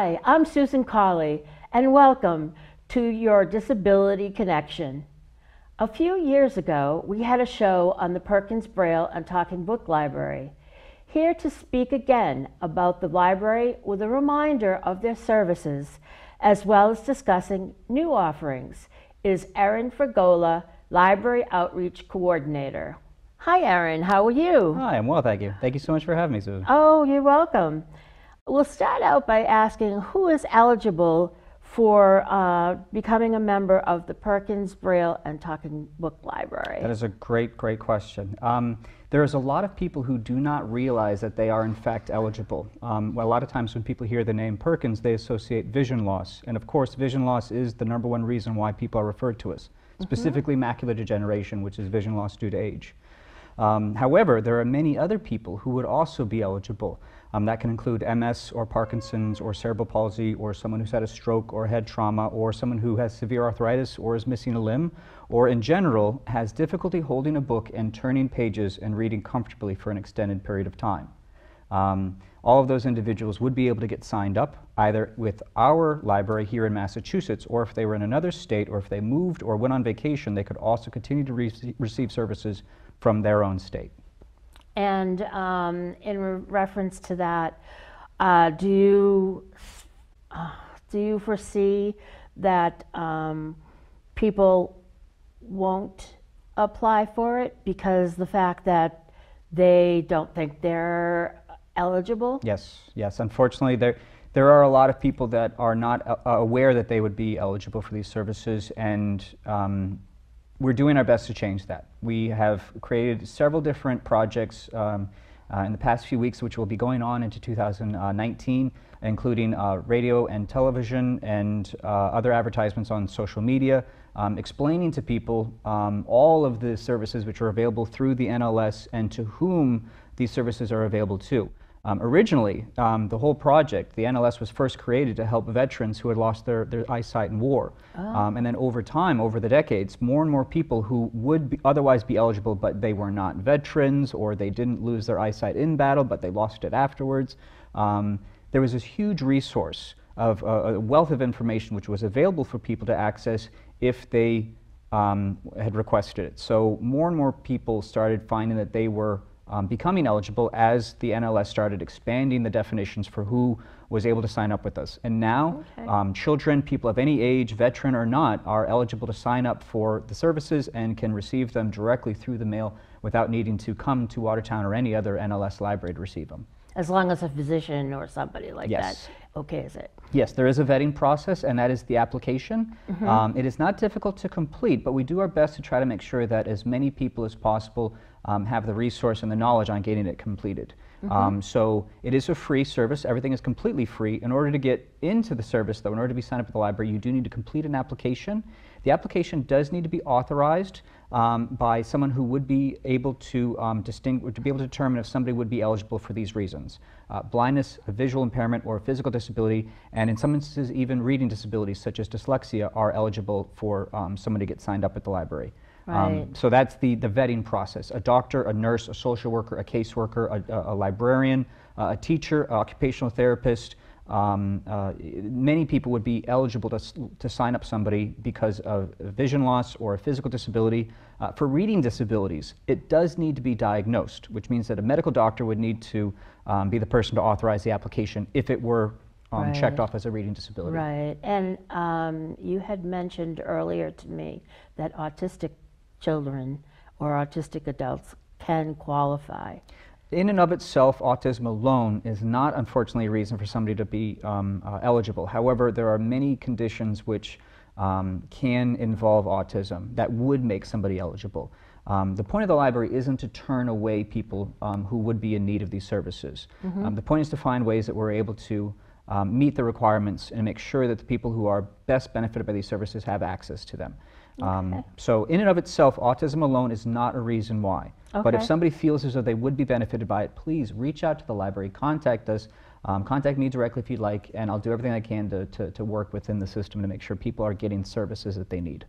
Hi, I'm Susan Carley, and welcome to your Disability Connection. A few years ago, we had a show on the Perkins Braille and Talking Book Library. Here to speak again about the library with a reminder of their services, as well as discussing new offerings, is Erin Fragola, Library Outreach Coordinator. Hi, Erin. How are you? Hi, I'm well, thank you. Thank you so much for having me, Susan. Oh, you're welcome. We'll start out by asking who is eligible for uh, becoming a member of the Perkins Braille and Talking Book Library? That is a great, great question. Um, there is a lot of people who do not realize that they are in fact eligible. Um, well, a lot of times when people hear the name Perkins, they associate vision loss. And of course, vision loss is the number one reason why people are referred to us, mm -hmm. specifically macular degeneration, which is vision loss due to age. Um, however, there are many other people who would also be eligible. Um, that can include MS or Parkinson's or cerebral palsy or someone who's had a stroke or head trauma or someone who has severe arthritis or is missing a limb or in general has difficulty holding a book and turning pages and reading comfortably for an extended period of time. Um, all of those individuals would be able to get signed up either with our library here in Massachusetts or if they were in another state or if they moved or went on vacation, they could also continue to re receive services from their own state. And um, in re reference to that, uh, do you uh, do you foresee that um, people won't apply for it because the fact that they don't think they're eligible? Yes, yes. Unfortunately, there there are a lot of people that are not uh, aware that they would be eligible for these services, and um, we're doing our best to change that. We have created several different projects um, uh, in the past few weeks, which will be going on into 2019, including uh, radio and television and uh, other advertisements on social media, um, explaining to people um, all of the services which are available through the NLS and to whom these services are available to. Um, originally, um, the whole project, the NLS was first created to help veterans who had lost their, their eyesight in war. Oh. Um, and then over time, over the decades, more and more people who would be otherwise be eligible, but they were not veterans or they didn't lose their eyesight in battle, but they lost it afterwards. Um, there was this huge resource of uh, a wealth of information which was available for people to access if they um, had requested it. So more and more people started finding that they were um, becoming eligible as the NLS started expanding the definitions for who was able to sign up with us. And now, okay. um, children, people of any age, veteran or not, are eligible to sign up for the services and can receive them directly through the mail without needing to come to Watertown or any other NLS library to receive them. As long as a physician or somebody like yes. that okay is it? Yes, there is a vetting process, and that is the application. Mm -hmm. um, it is not difficult to complete, but we do our best to try to make sure that as many people as possible um, have the resource and the knowledge on getting it completed. Mm -hmm. um, so it is a free service. Everything is completely free. In order to get into the service, though, in order to be signed up at the library, you do need to complete an application. The application does need to be authorized um, by someone who would be able to um, distinguish, to be able to determine if somebody would be eligible for these reasons: uh, blindness, a visual impairment, or a physical disability, and in some instances, even reading disabilities such as dyslexia are eligible for um, someone to get signed up at the library. Um, right. Um, so that's the, the vetting process. A doctor, a nurse, a social worker, a caseworker, a, a librarian, uh, a teacher, an occupational therapist. Um, uh, many people would be eligible to, to sign up somebody because of vision loss or a physical disability. Uh, for reading disabilities, it does need to be diagnosed, which means that a medical doctor would need to um, be the person to authorize the application if it were um, right. checked off as a reading disability. Right. And um, you had mentioned earlier to me that autistic children or autistic adults can qualify. In and of itself, autism alone is not, unfortunately, a reason for somebody to be um, uh, eligible. However, there are many conditions which um, can involve autism that would make somebody eligible. Um, the point of the library isn't to turn away people um, who would be in need of these services. Mm -hmm. the point is to find ways that we're able to um, meet the requirements and make sure that the people who are best benefited by these services have access to them. Um, so in and of itself, autism alone is not a reason why. Okay. But if somebody feels as though they would be benefited by it, please reach out to the library, contact us, um, contact me directly if you'd like, and I'll do everything I can to, to, to, work within the system to make sure people are getting services that they need.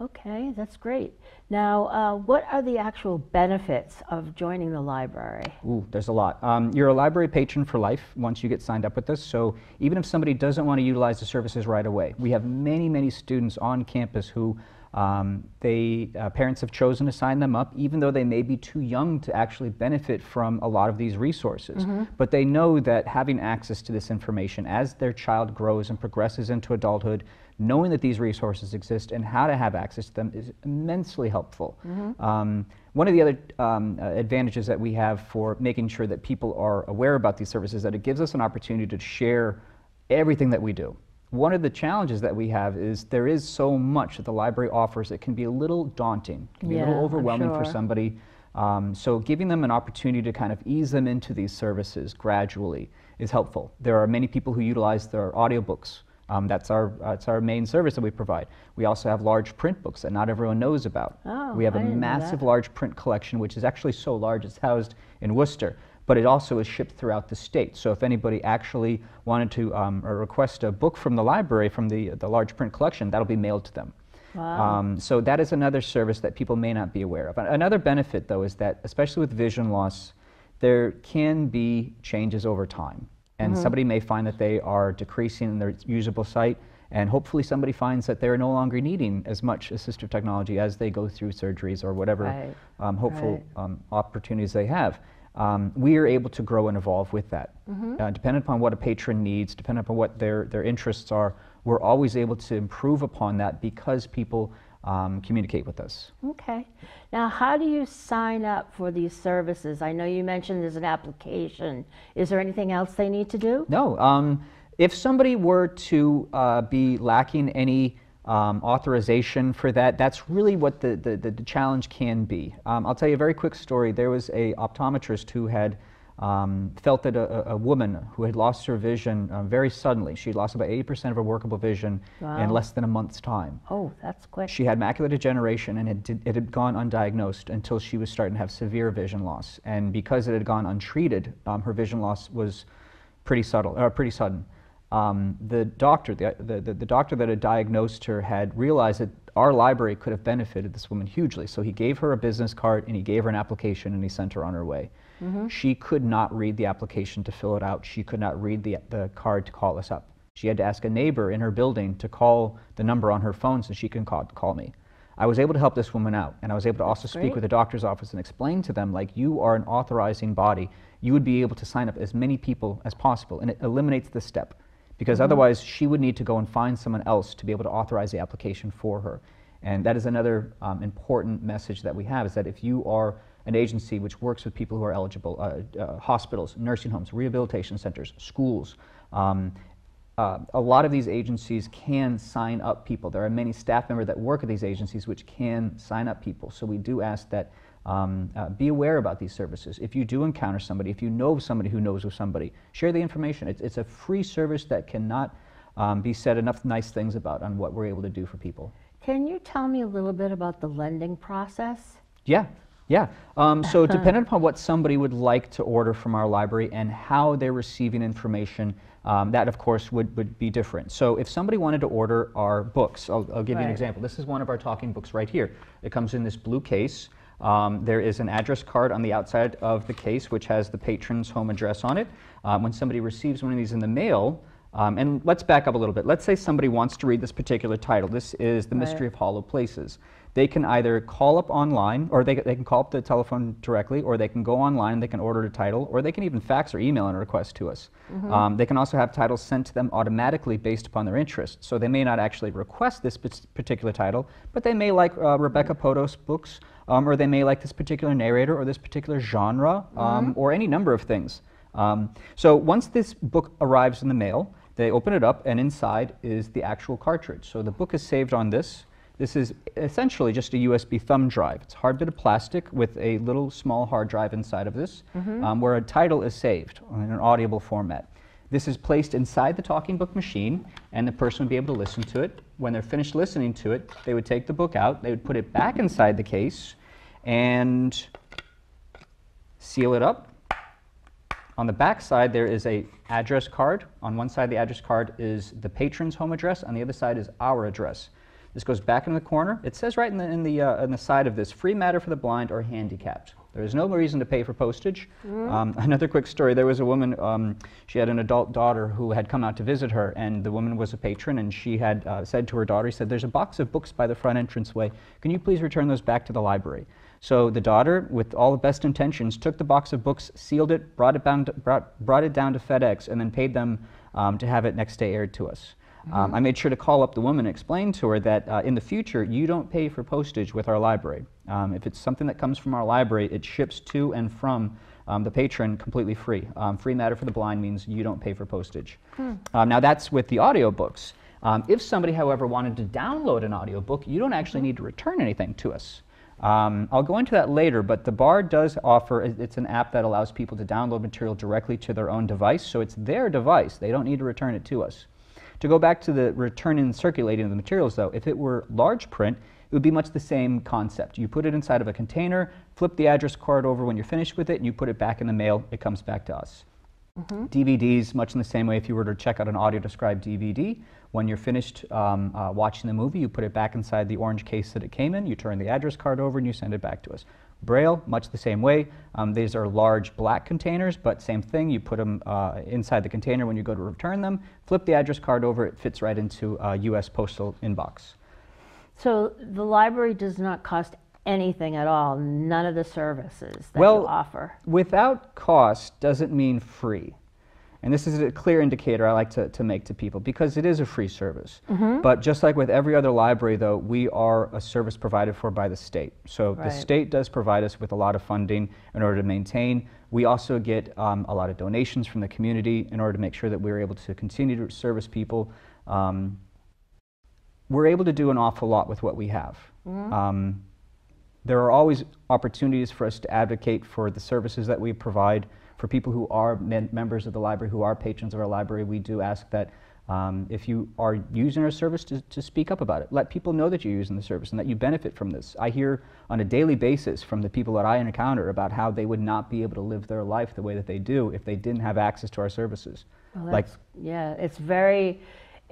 Okay, that's great. Now, uh, what are the actual benefits of joining the library? Ooh, there's a lot. Um, you're a library patron for life once you get signed up with us. So even if somebody doesn't want to utilize the services right away, we have many, many students on campus who um, they uh, parents have chosen to sign them up, even though they may be too young to actually benefit from a lot of these resources. But they know that having access to this information as their child grows and progresses into adulthood, knowing that these resources exist and how to have access to them is immensely helpful. Um, one of the other um, uh, advantages that we have for making sure that people are aware about these services is that it gives us an opportunity to share everything that we do. One of the challenges that we have is there is so much that the library offers it can be a little daunting, can be a little overwhelming for somebody. Um, so giving them an opportunity to kind of ease them into these services gradually is helpful. There are many people who utilize their audiobooks. Um, that's our that's our main service that we provide. We also have large print books that not everyone knows about. Oh, we have I a massive large print collection, which is actually so large it's housed in Worcester, but it also is shipped throughout the state. So if anybody actually wanted to um, request a book from the library from the the large print collection, that'll be mailed to them. Wow. Um, so that is another service that people may not be aware of. Another benefit, though, is that especially with vision loss, there can be changes over time, and somebody may find that they are decreasing in their usable sight. And hopefully, somebody finds that they're no longer needing as much assistive technology as they go through surgeries or whatever Right, um, hopeful right. um, opportunities they have. Um, we are able to grow and evolve with that. Uh, depending upon what a patron needs, depending upon what their, their interests are, we're always able to improve upon that because people um, communicate with us. Okay. Now, how do you sign up for these services? I know you mentioned there's an application. Is there anything else they need to do? No, um, if somebody were to uh, be lacking any um, authorization for that, that's really what the, the, the, challenge can be. Um, I'll tell you a very quick story. There was a optometrist who had um, felt that a, a woman who had lost her vision uh, very suddenly, she lost about 80% of her workable vision in less than a month's time. Oh, that's quick. She had macular degeneration and it, did, it had gone undiagnosed until she was starting to have severe vision loss. And because it had gone untreated, um, her vision loss was pretty subtle, or pretty sudden. Um, the doctor, the, the, the, doctor that had diagnosed her had realized that our library could have benefited this woman hugely. So he gave her a business card and he gave her an application and he sent her on her way. She could not read the application to fill it out. She could not read the, the card to call us up. She had to ask a neighbor in her building to call the number on her phone so she can call, call me. I was able to help this woman out, and I was able to also speak great. with the doctor's office and explain to them, like, you are an authorizing body. You would be able to sign up as many people as possible, and it eliminates this step. Because otherwise, she would need to go and find someone else to be able to authorize the application for her. And that is another um, important message that we have, is that if you are an agency which works with people who are eligible, uh, uh, hospitals, nursing homes, rehabilitation centers, schools, um, uh, a lot of these agencies can sign up people. There are many staff members that work at these agencies which can sign up people. So we do ask that um, uh, be aware about these services. If you do encounter somebody, if you know somebody who knows of somebody, share the information. It's, it's a free service that cannot um, be said enough nice things about on what we're able to do for people. Can you tell me a little bit about the lending process? Yeah, yeah. Um, so depending upon what somebody would like to order from our library and how they're receiving information, um, that of course would, would be different. So if somebody wanted to order our books, I'll, I'll give you an example. This is one of our talking books right here. It comes in this blue case. Um, there is an address card on the outside of the case which has the patron's home address on it. Um, when somebody receives one of these in the mail, um, and let's back up a little bit. Let's say somebody wants to read this particular title. This is The Mystery of Hollow Places. They can either call up online, or they, they can call up the telephone directly, or they can go online, and they can order a title, or they can even fax or email a request to us. Um, they can also have titles sent to them automatically based upon their interest. So they may not actually request this particular title, but they may like uh, Rebecca Podos books, um, or they may like this particular narrator, or this particular genre, um, or any number of things. Um, so once this book arrives in the mail, they open it up, and inside is the actual cartridge. So the book is saved on this. This is essentially just a USB thumb drive. It's a hard bit of plastic with a little small hard drive inside of this, um, where a title is saved in an audible format. This is placed inside the talking book machine, and the person would be able to listen to it. When they're finished listening to it, they would take the book out, they would put it back inside the case, and seal it up. On the back side, there is a address card. On one side the address card is the patron's home address. On the other side is our address. This goes back in the corner. It says right in the, in the, uh, in the side of this, free matter for the blind or handicapped. There is no reason to pay for postage. Um, another quick story there was a woman, um, she had an adult daughter who had come out to visit her, and the woman was a patron, and she had uh, said to her daughter, she said, There's a box of books by the front entranceway. Can you please return those back to the library? So the daughter, with all the best intentions, took the box of books, sealed it, brought it down to, brought, brought it down to FedEx, and then paid them um, to have it next day aired to us. Um, I made sure to call up the woman and explain to her that uh, in the future, you don't pay for postage with our library. Um, if it's something that comes from our library, it ships to and from um, the patron completely free. Um, free matter for the blind means you don't pay for postage. Um, now, that's with the audiobooks. Um, if somebody, however, wanted to download an audiobook, you don't actually need to return anything to us. Um, I'll go into that later, but the BARD does offer, it's an app that allows people to download material directly to their own device, so it's their device. They don't need to return it to us. To go back to the return and circulating of the materials, though, if it were large print, it would be much the same concept. You put it inside of a container, flip the address card over when you're finished with it, and you put it back in the mail, it comes back to us. DVDs, much in the same way, if you were to check out an audio described DVD, when you're finished um, uh, watching the movie, you put it back inside the orange case that it came in, you turn the address card over, and you send it back to us. Braille, much the same way. Um, these are large black containers, but same thing. You put them uh, inside the container when you go to return them, flip the address card over, it fits right into a U.S. postal inbox. So the library does not cost anything at all, none of the services that Well, you offer. Without cost doesn't mean free. And this is a clear indicator I like to, to make to people because it is a free service. But just like with every other library, though, we are a service provided for by the state. So the state does provide us with a lot of funding in order to maintain. We also get um, a lot of donations from the community in order to make sure that we're able to continue to service people. Um, we're able to do an awful lot with what we have. Um, there are always opportunities for us to advocate for the services that we provide for people who are men- members of the library, who are patrons of our library. We do ask that um, if you are using our service, to, to speak up about it. Let people know that you're using the service and that you benefit from this. I hear on a daily basis from the people that I encounter about how they would not be able to live their life the way that they do if they didn't have access to our services. Well, like yeah, it's very,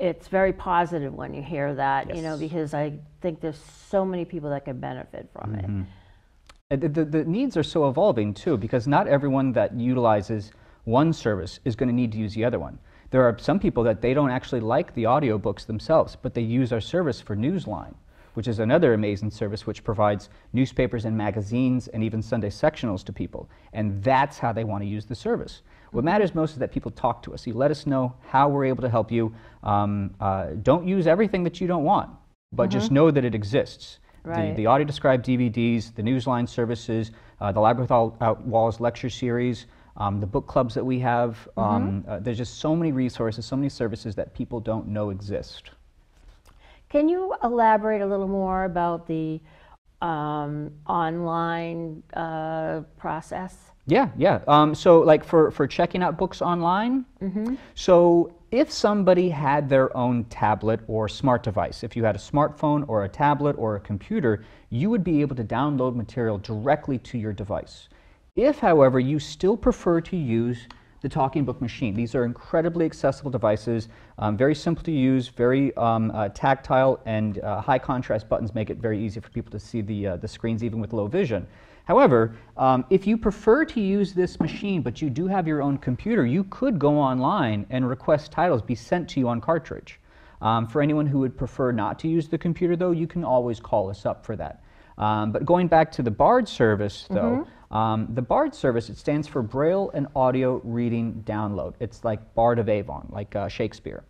it's very positive when you hear that, you know, because I think there's so many people that can benefit from it. Uh, The, the, the needs are so evolving too, because not everyone that utilizes one service is going to need to use the other one. There are some people that they don't actually like the audiobooks themselves, but they use our service for Newsline, which is another amazing service which provides newspapers and magazines and even Sunday sectionals to people. And that's how they want to use the service. What matters most is that people talk to us. You let us know how we're able to help you. Um, uh, don't use everything that you don't want, but just know that it exists. Right. The, the audio described DVDs, the Newsline services, uh, the Library Without Walls lecture series, um, the book clubs that we have. Um, uh, there's just so many resources, so many services that people don't know exist. Can you elaborate a little more about the um, online uh, process? Yeah, yeah. Um, so, like for, for checking out books online, so if somebody had their own tablet or smart device, if you had a smartphone or a tablet or a computer, you would be able to download material directly to your device. If, however, you still prefer to use the Talking Book Machine, these are incredibly accessible devices, um, very simple to use, very um, uh, tactile, and uh, high contrast buttons make it very easy for people to see the, uh, the screens even with low vision. However, um, if you prefer to use this machine, but you do have your own computer, you could go online and request titles be sent to you on cartridge. Um, for anyone who would prefer not to use the computer, though, you can always call us up for that. Um, but going back to the BARD service, though, um, the BARD service, it stands for Braille and Audio Reading Download. It's like Bard of Avon, like uh, Shakespeare.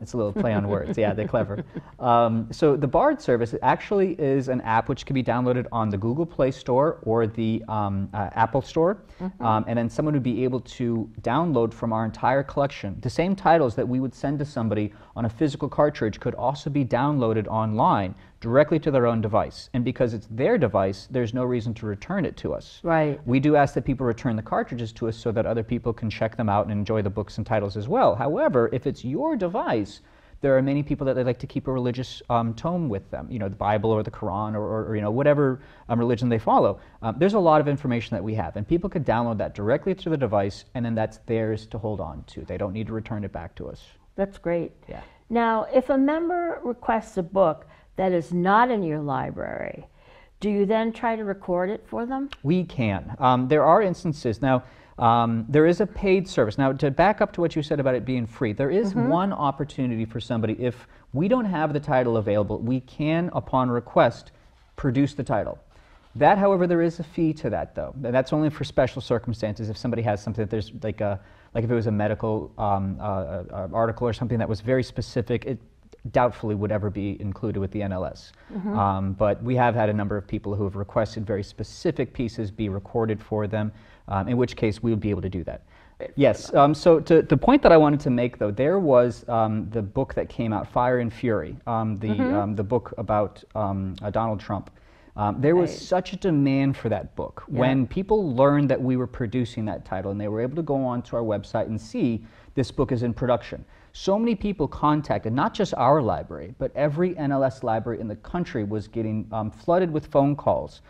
It's a little play on words. Yeah, they're clever. Um, so the Bard service actually is an app which can be downloaded on the Google Play Store or the um, uh, Apple Store, um, and then someone would be able to download from our entire collection. The same titles that we would send to somebody on a physical cartridge could also be downloaded online directly to their own device. And because it's their device, there's no reason to return it to us. Right. We do ask that people return the cartridges to us so that other people can check them out and enjoy the books and titles as well. However, if it's your device, there are many people that they like to keep a religious um, tome with them, you know, the Bible or the Quran or, or, or, you know, whatever um, religion they follow. Um, there's a lot of information that we have, and people could download that directly to the device, and then that's theirs to hold on to. They don't need to return it back to us. That's great. Yeah. Now, if a member requests a book that is not in your library, do you then try to record it for them? We can. Um, there are instances now. Um, there is a paid service. Now, to back up to what you said about it being free, there is one opportunity for somebody. If we don't have the title available, we can, upon request, produce the title. That, however, there is a fee to that, though. And That's only for special circumstances. If somebody has something that there's like a, like if it was a medical um, uh, uh, uh, article or something that was very specific, it doubtfully would ever be included with the NLS. Um, but we have had a number of people who have requested very specific pieces be recorded for them, um, in which case we would be able to do that. Yes. Um, so to, the point that I wanted to make, though, there was um, the book that came out, Fire and Fury, um, the um, the book about um, uh, Donald Trump. Um, there was Right. such a demand for that book. When people learned that we were producing that title, and they were able to go onto our website and see this book is in production. So many people contacted, not just our library, but every NLS library in the country was getting um, flooded with phone calls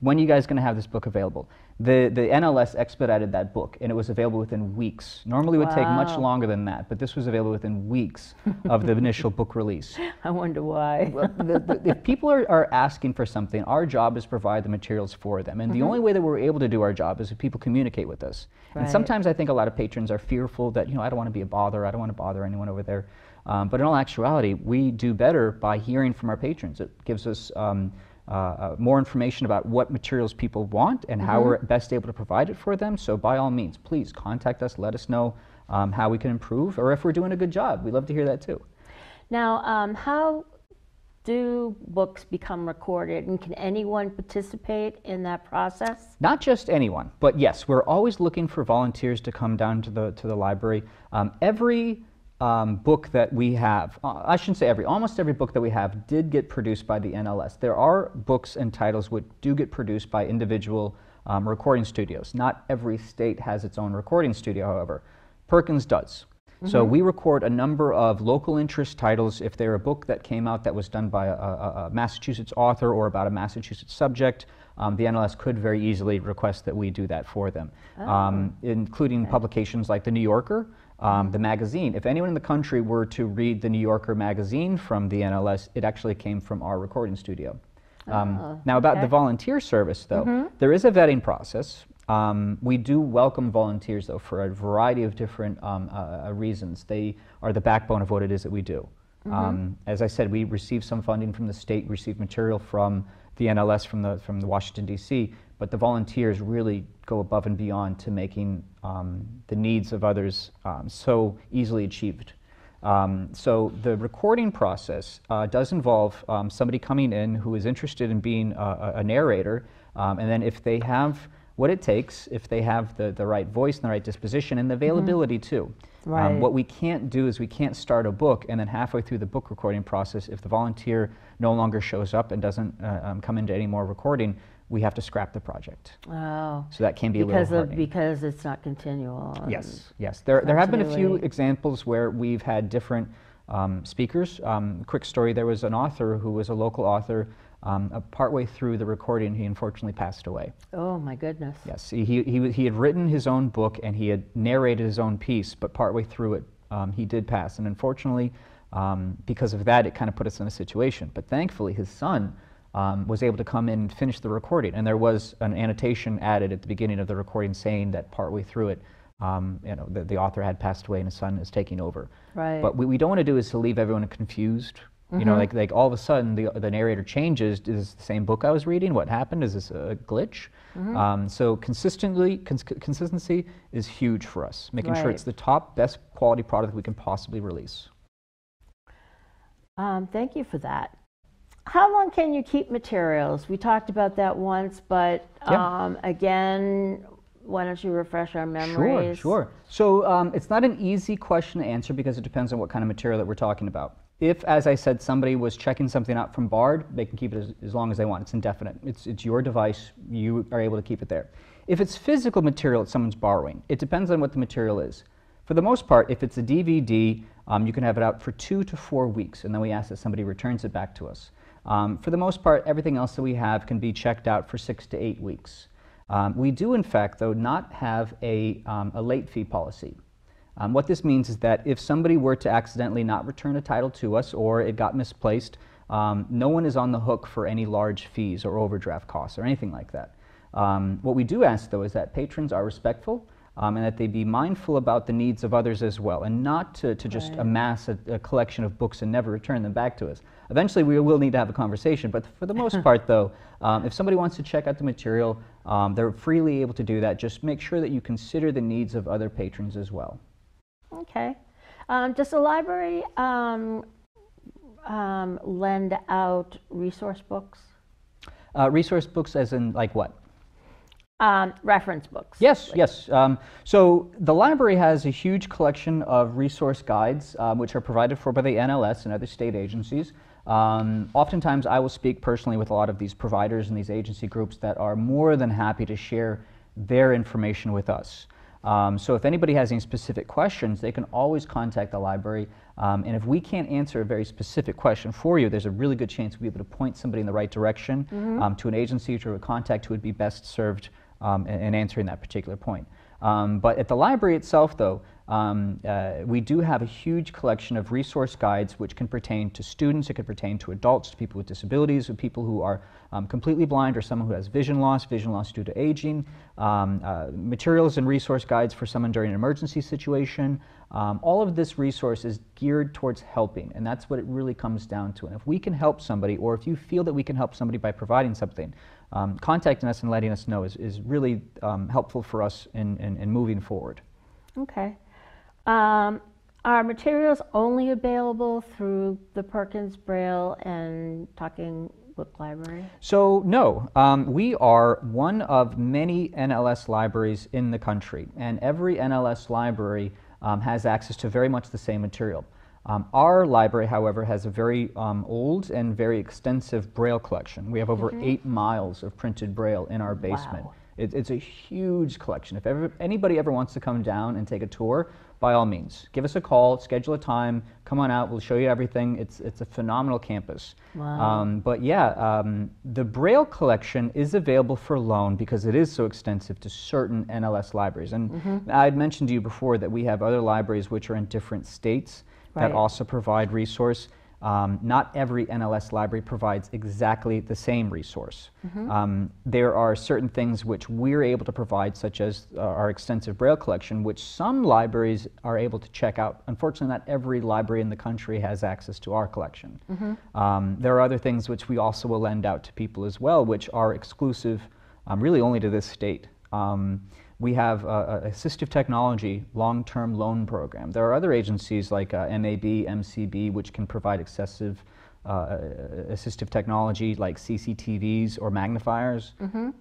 when are you guys going to have this book available? The, the NLS expedited that book, and it was available within weeks. Normally, it would take much longer than that, but this was available within weeks of the initial book release. I wonder why. Well, the, the, if people are, are asking for something, our job is to provide the materials for them. And the only way that we're able to do our job is if people communicate with us. And sometimes I think a lot of patrons are fearful that, you know, I don't want to be a bother, I don't want to bother anyone over there. Um, but in all actuality, we do better by hearing from our patrons. It gives us um, uh, uh, more information about what materials people want and how we're best able to provide it for them. So by all means, please contact us, let us know um, how we can improve, or if we're doing a good job. We'd love to hear that too. Now, um, how do books become recorded, and can anyone participate in that process? Not just anyone, but yes, we're always looking for volunteers to come down to the to the library. Um, every um, book that we have, uh, I shouldn't say every, almost every book that we have did get produced by the NLS. There are books and titles which do get produced by individual um, recording studios. Not every state has its own recording studio, however. Perkins does. So we record a number of local interest titles. If they're a book that came out that was done by a, a, a Massachusetts author or about a Massachusetts subject, um, the NLS could very easily request that we do that for them, um, including publications like The New Yorker, um, the magazine. If anyone in the country were to read The New Yorker magazine from the NLS, it actually came from our recording studio. Um, now, about the volunteer service, though, there is a vetting process. Um, we do welcome volunteers, though, for a variety of different um, uh, uh, reasons. They are the backbone of what it is that we do. Um, as I said, we receive some funding from the state, We receive material from the NLS, from the, from the Washington, D.C., but the volunteers really go above and beyond to making um, the needs of others um, so easily achieved. Um, so the recording process uh, does involve um, somebody coming in who is interested in being a, a- narrator, um, and then if they have what it takes, if they have the, the right voice and the right disposition and the availability too. Right. Um, what we can't do is we can't start a book and then halfway through the book recording process, if the volunteer no longer shows up and doesn't uh, um, come into any more recording, we have to scrap the project. Oh, So that can be a little because of because it's not continual. Yes, yes. There, there have been a few examples where we've had different um, speakers. Um, quick story there was an author who was a local author. Um, uh, partway through the recording, he unfortunately passed away. Oh my goodness. Yes, he, he, he, he had written his own book and he had narrated his own piece, but partway through it, um, he did pass. And unfortunately, um, because of that, it kind of put us in a situation. But thankfully, his son um, was able to come in and finish the recording. And there was an annotation added at the beginning of the recording saying that partway through it, um, you know, the, the author had passed away and his son is taking over. Right. But what we don't want to do is to leave everyone confused. You know, like like all of a sudden the the narrator changes. Is this the same book I was reading? What happened? Is this a glitch? Um, so consistently, cons- consistency is huge for us. Making sure it's the top, best quality product we can possibly release. Um, thank you for that. How long can you keep materials? We talked about that once, but Yeah. um, again, why don't you refresh our Sure, memories? sure. So um, it's not an easy question to answer because it depends on what kind of material that we're talking about. If, as I said, somebody was checking something out from BARD, they can keep it as, as long as they want. It's indefinite. It's, it's your device. You are able to keep it there. If it's physical material that someone's borrowing, it depends on what the material is. For the most part, if it's a DVD, um, you can have it out for two to four weeks, and then we ask that somebody returns it back to us. Um, for the most part, everything else that we have can be checked out for six to eight weeks. Um, we do, in fact, though, not have a, um, a late fee policy. Um, what this means is that if somebody were to accidentally not return a title to us or it got misplaced, um, no one is on the hook for any large fees or overdraft costs or anything like that. Um, what we do ask, though, is that patrons are respectful um, and that they be mindful about the needs of others as well, and not to, to just Right. amass a, a collection of books and never return them back to us. Eventually, we will need to have a conversation, but for the most part, though, um, if somebody wants to check out the material, um, they're freely able to do that. Just make sure that you consider the needs of other patrons as well. Okay. Um, does the library um, um, lend out resource books? Uh, resource books, as in like what? Um, reference books? Yes, yes. Um, so the library has a huge collection of resource guides, um, which are provided for by the NLS and other state agencies. Um, oftentimes, I will speak personally with a lot of these providers and these agency groups that are more than happy to share their information with us. Um, so if anybody has any specific questions, they can always contact the library. Um, and if we can't answer a very specific question for you, there's a really good chance we'll be able to point somebody in the right direction um, to an agency or to a contact who would be best served um, in, in answering that particular point. Um, but at the library itself, though, um, uh, we do have a huge collection of resource guides which can pertain to students, it can pertain to adults, to people with disabilities, to people who are um, completely blind or someone who has vision loss, vision loss due to aging, uh, materials and resource guides for someone during an emergency situation. Um, all of this resource is geared towards helping, and that's what it really comes down to. And if we can help somebody, or if you feel that we can help somebody by providing something, um, contacting us and letting us know is, is really um, helpful for us in, in, in moving forward. Okay. Um, are materials only available through the Perkins Braille and Talking Book Library? So, no, um, we are one of many NLS libraries in the country, and every NLS library um, has access to very much the same material. Um, our library, however, has a very um, old and very extensive Braille collection. We have over eight miles of printed Braille in our basement. Wow. It, it's a huge collection. If ever, anybody ever wants to come down and take a tour, by all means, give us a call, schedule a time, come on out, we'll show you everything. It's, it's a phenomenal campus. Wow. Um, but yeah, um, the Braille collection is available for loan because it is so extensive to certain NLS libraries. And Mm-hmm. I had mentioned to you before that we have other libraries which are in different states that Right. also provide resource. Um, not every NLS library provides exactly the same resource. Mm-hmm. Um, there are certain things which we're able to provide, such as uh, our extensive Braille collection, which some libraries are able to check out. Unfortunately, not every library in the country has access to our collection. Um, there are other things which we also will lend out to people as well, which are exclusive um, really only to this state. Um, we have a, assistive technology long-term loan program. There are other agencies like uh, MAB, MCB, which can provide excessive uh, assistive technology like CCTVs or magnifiers.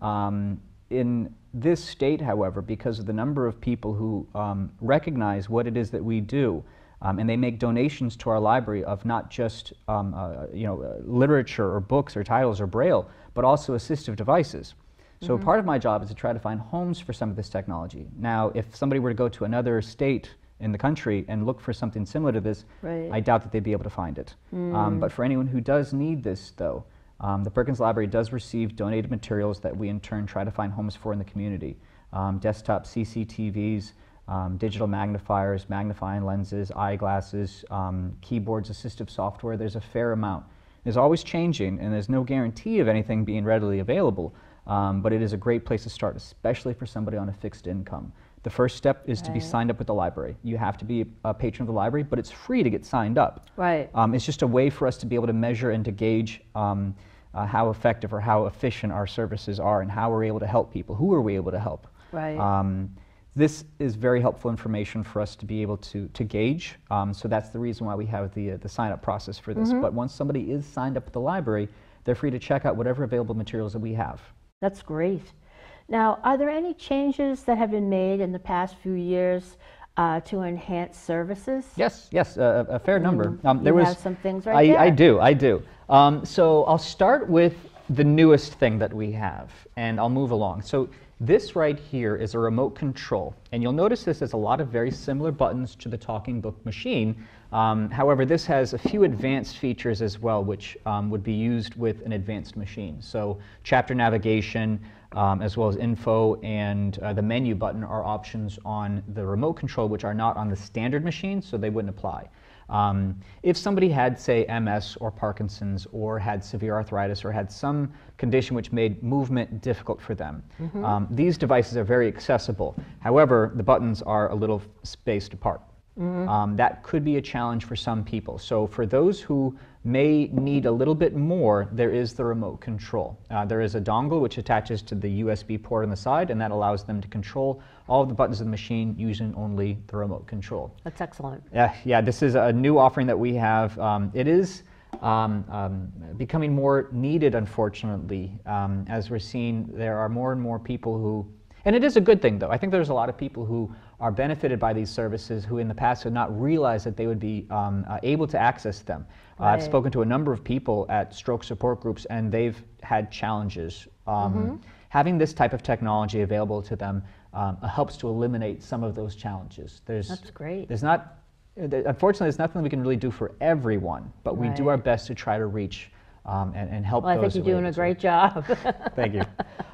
Um, in this state, however, because of the number of people who um, recognize what it is that we do, um, and they make donations to our library of not just um, uh, you know uh, literature or books or titles or braille, but also assistive devices. So part of my job is to try to find homes for some of this technology. Now, if somebody were to go to another state in the country and look for something similar to this, Right. I doubt that they'd be able to find it. Um, but for anyone who does need this, though, um, the Perkins Library does receive donated materials that we in turn try to find homes for in the community. Um, desktop CCTVs, um, digital magnifiers, magnifying lenses, eyeglasses, um, keyboards, assistive software. There's a fair amount. It's always changing, and there's no guarantee of anything being readily available. Um, but it is a great place to start, especially for somebody on a fixed income. The first step is to be signed up with the library. You have to be a patron of the library, but it's free to get signed up. Right. Um, it's just a way for us to be able to measure and to gauge um, uh, how effective or how efficient our services are and how we're able to help people. Who are we able to help? Right. Um, this is very helpful information for us to be able to, to gauge. Um, so that's the reason why we have the, uh, the sign up process for this. But once somebody is signed up at the library, they're free to check out whatever available materials that we have. That's great. Now, are there any changes that have been made in the past few years uh, to enhance services? Yes, yes, uh, a fair number. Um, you have some things right I, there. I do, I do. Um, so I'll start with the newest thing that we have, and I'll move along. So this right here is a remote control, and you'll notice this has a lot of very similar buttons to the Talking Book machine. Um, however, this has a few advanced features as well, which um, would be used with an advanced machine. So chapter navigation, um, as well as info and uh, the menu button are options on the remote control, which are not on the standard machine, so they wouldn't apply. Um, if somebody had, say, MS or Parkinson's or had severe arthritis or had some condition which made movement difficult for them, mm-hmm. um, these devices are very accessible. However, the buttons are a little spaced apart. Mm-hmm. Um, that could be a challenge for some people. So, for those who may need a little bit more, there is the remote control. Uh, there is a dongle which attaches to the USB port on the side, and that allows them to control all of the buttons of the machine using only the remote control. That's excellent. Yeah, yeah. This is a new offering that we have. Um, it is. Um, um, becoming more needed, unfortunately, um, as we're seeing there are more and more people who and it is a good thing, though. I think there's a lot of people who are benefited by these services who in the past had not realized that they would be um, uh, able to access them. Right. Uh, I've spoken to a number of people at stroke support groups, and they've had challenges. Um, mm-hmm. Having this type of technology available to them um, helps to eliminate some of those challenges. There's, That's great. There's not, unfortunately, there's nothing we can really do for everyone, but right. we do our best to try to reach um, and, and, help well, I think you're doing a great job. Thank you.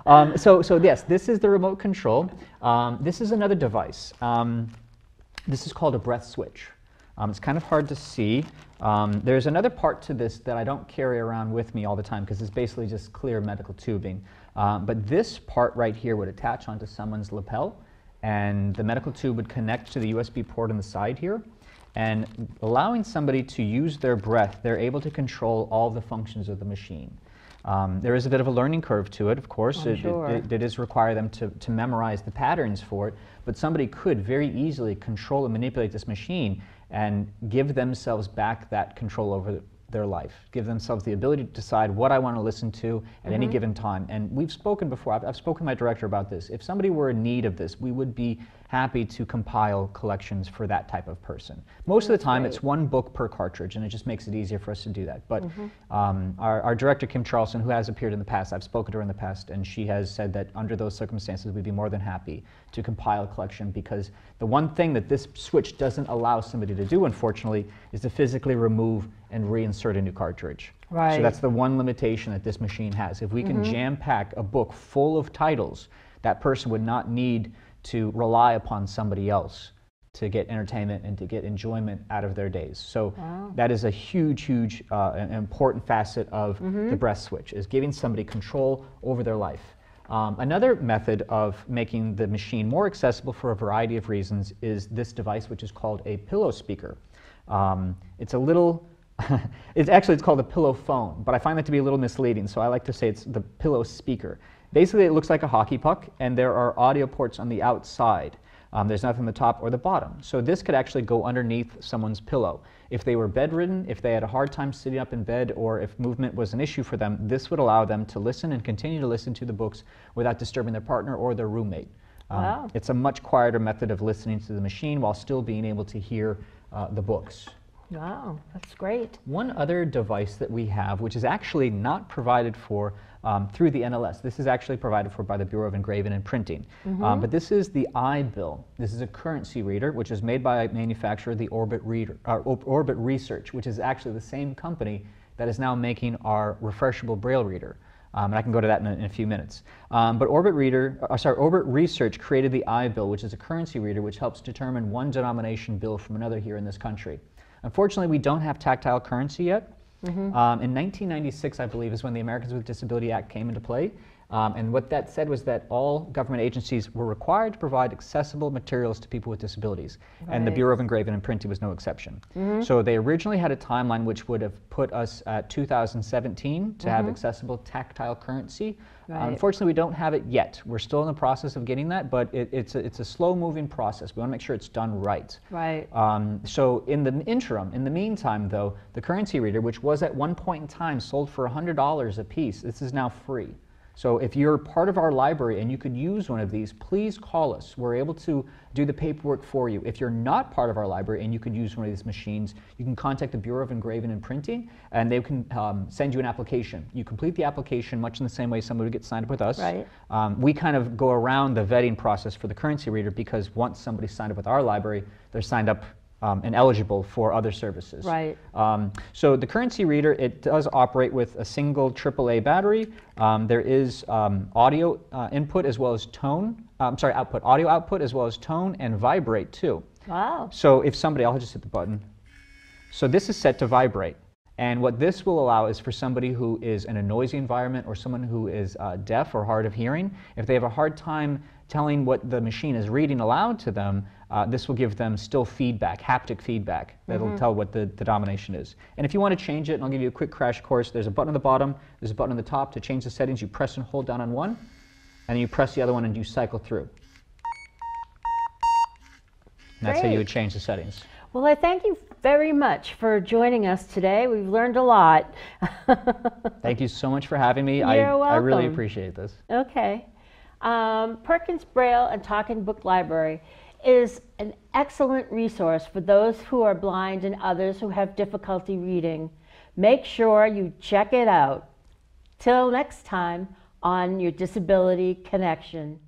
Um, so, so yes, this is the remote control. Um, this is another device. Um, this is called a breath switch. Um, it's kind of hard to see. Um, there's another part to this that I don't carry around with me all the time because it's basically just clear medical tubing. but this part right here would attach onto someone's lapel and the medical tube would connect to the USB port on the side here and allowing somebody to use their breath, they're able to control all the functions of the machine. Um, there is a bit of a learning curve to it, of course. It, sure. it, it, it does require them to, to memorize the patterns for it, but somebody could very easily control and manipulate this machine and give themselves back that control over their life, give themselves the ability to decide what I want to listen to at mm-hmm. any given time. And we've spoken before, I've, I've spoken to my director about this. If somebody were in need of this, we would be happy to compile collections for that type of person. Most That's of the time, great. it's one book per cartridge, and it just makes it easier for us to do that. But mm-hmm. um, our, our, director, Kim Charlson, who has appeared in the past, I've spoken to her in the past, and she has said that under those circumstances, we'd be more than happy to compile a collection because the one thing that this switch doesn't allow somebody to do, unfortunately, is to physically remove and reinsert a new cartridge. Right. So that's the one limitation that this machine has. If we can mm-hmm. jam pack a book full of titles, that person would not need to rely upon somebody else to get entertainment and to get enjoyment out of their days. So wow. that is a huge, huge, uh, important facet of mm-hmm. the breath switch is giving somebody control over their life. Um, another method of making the machine more accessible for a variety of reasons is this device, which is called a pillow speaker. Um, it's a little, it's actually it's called a pillow phone, but I find that to be a little misleading, so I like to say it's the pillow speaker. Basically, it looks like a hockey puck, and there are audio ports on the outside. Um, there's nothing on the top or the bottom. So this could actually go underneath someone's pillow. If they were bedridden, if they had a hard time sitting up in bed, or if movement was an issue for them, this would allow them to listen and continue to listen to the books without disturbing their partner or their roommate. Um, wow. It's a much quieter method of listening to the machine while still being able to hear uh, the books. Wow, that's great. One other device that we have, which is actually not provided for um, through the NLS. This is actually provided for by the Bureau of Engraving and Printing. Mm-hmm. Um, but this is the iBill. This is a currency reader, which is made by manufacturer the Orbit Reader, uh, Orbit Research, which is actually the same company that is now making our refreshable Braille reader. Um, and I can go to that in a, in a few minutes. Um, but Orbit Reader, uh, sorry, Orbit Research created the iBill, which is a currency reader which helps determine one denomination bill from another here in this country. Unfortunately, we don't have tactile currency yet. Mm-hmm. Um, in 1996, I believe, is when the Americans with Disability Act came into play. Um, and what that said was that all government agencies were required to provide accessible materials to people with disabilities. Right. And the Bureau of Engraving and Printing was no exception. Mm-hmm. So they originally had a timeline which would have put us at 2017 to mm-hmm. have accessible tactile currency. Right. Uh, unfortunately, we don't have it yet. We're still in the process of getting that, but it, it's, a, it's a slow moving process. We want to make sure it's done right. Right. Um, so in the interim, in the meantime, though, the currency reader, which was at one point in time sold for $100 a piece, this is now free. So if you're part of our library and you could use one of these, please call us. We're able to do the paperwork for you. If you're not part of our library and you could use one of these machines, you can contact the Bureau of Engraving and Printing and they can um, send you an application. You complete the application much in the same way somebody would get signed up with us. Right. Um, we kind of go around the vetting process for the currency reader because once somebody signed up with our library, they're signed up um, and eligible for other services. Right. Um, so the currency reader, it does operate with a single AAA battery. Um, there is um, audio uh, input as well as tone. uh, I'm sorry, output, audio output as well as tone and vibrate too. Wow. So if somebody, I'll just hit the button. So this is set to vibrate. And what this will allow is for somebody who is in a noisy environment or someone who is uh, deaf or hard of hearing, if they have a hard time telling what the machine is reading aloud to them, uh, this will give them still feedback, haptic feedback, that'll tell what the, the domination is. And if you want to change it, and I'll give you a quick crash course, there's a button on the bottom, there's a button on the top to change the settings. You press and hold down on one, and then you press the other one and you cycle through. And that's how you would change the settings. Well, I thank you very much for joining us today. We've learned a lot. Thank you so much for having me. I, You're I really appreciate this. Okay. Um, Perkins Braille and Talking Book Library is an excellent resource for those who are blind and others who have difficulty reading. Make sure you check it out. Till next time on your Disability Connection.